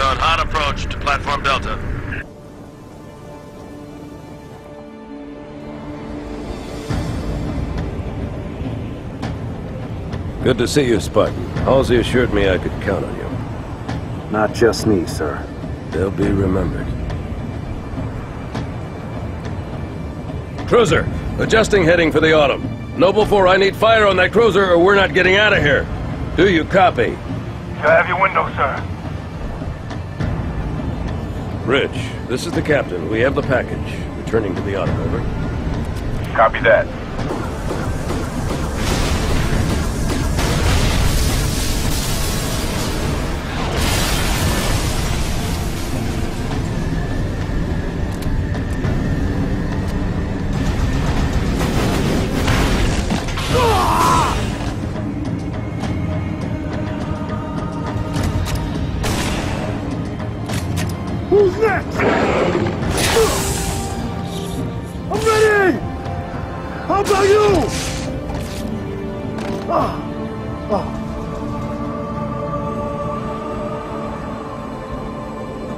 on hot approach to Platform Delta. Good to see you, Spartan. Halsey assured me I could count on you. Not just me, sir. They'll be remembered. Cruiser, adjusting heading for the Autumn. Noble 4, I need fire on that cruiser or we're not getting out of here. Do you copy? I have your window, sir. Rich, this is the captain. We have the package. Returning to the Autumn, over. Copy that. Next? I'm ready! How about you? Ah,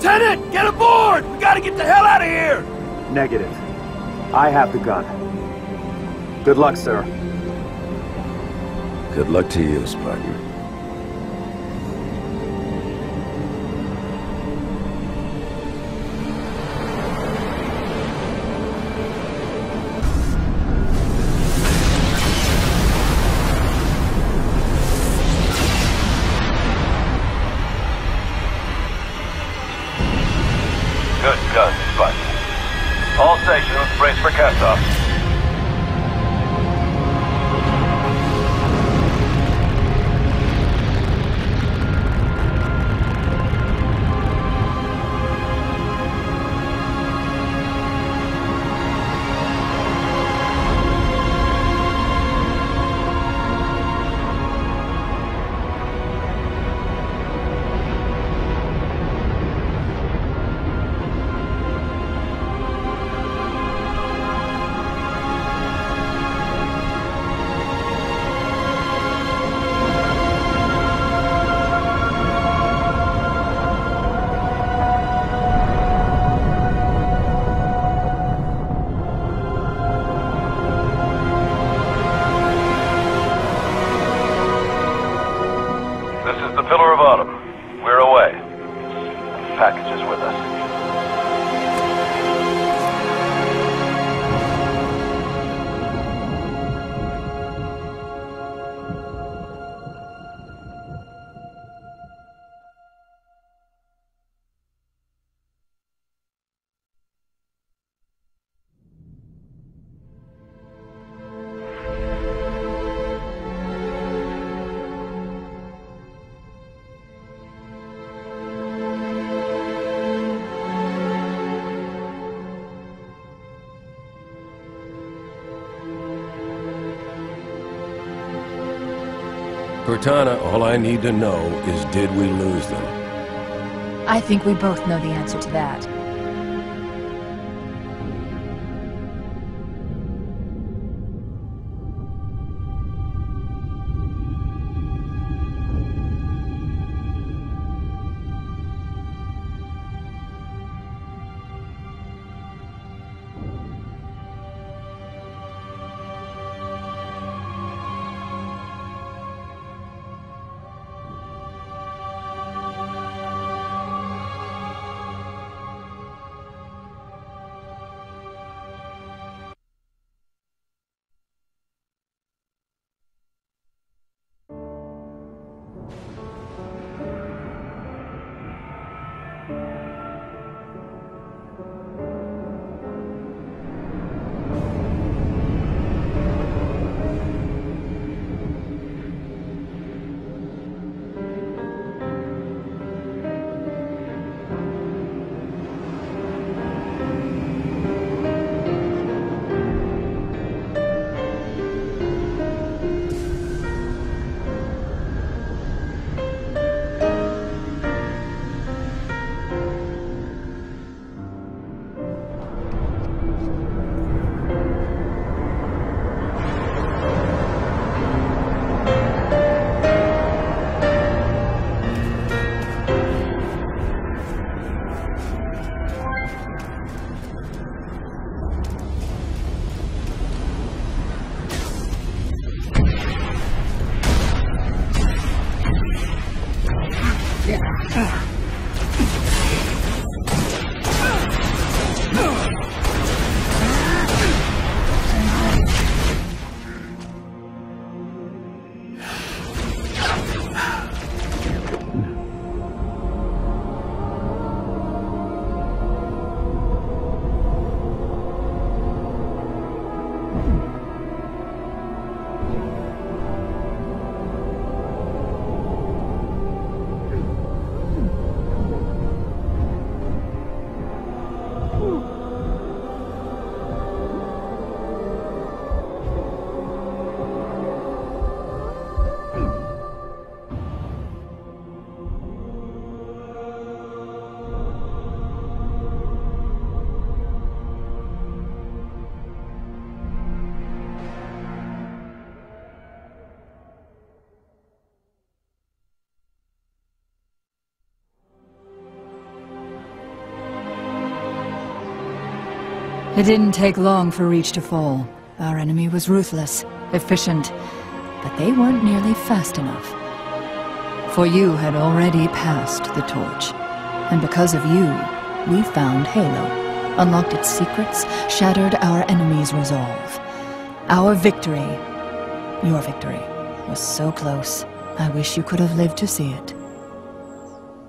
Lieutenant, get aboard! We gotta get the hell out of here! Negative. I have the gun. Good luck, sir. Good luck to you, Spartan. Good gun, Spud. All stations, brace for cast-off. Pillar of Autumn. Cortana, all I need to know is did we lose them? I think we both know the answer to that. Ugh. It didn't take long for Reach to fall. Our enemy was ruthless, efficient, but they weren't nearly fast enough. For you had already passed the torch, and because of you, we found Halo, unlocked its secrets, shattered our enemy's resolve. Our victory, your victory, was so close. I wish you could have lived to see it.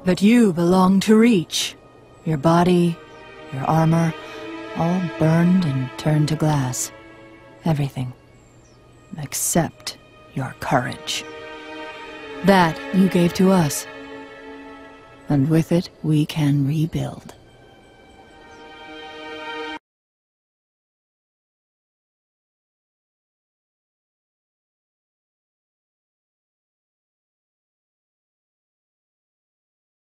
But you belong to Reach. Your body, your armor, all burned and turned to glass. Everything. Except your courage. That you gave to us. And with it, we can rebuild.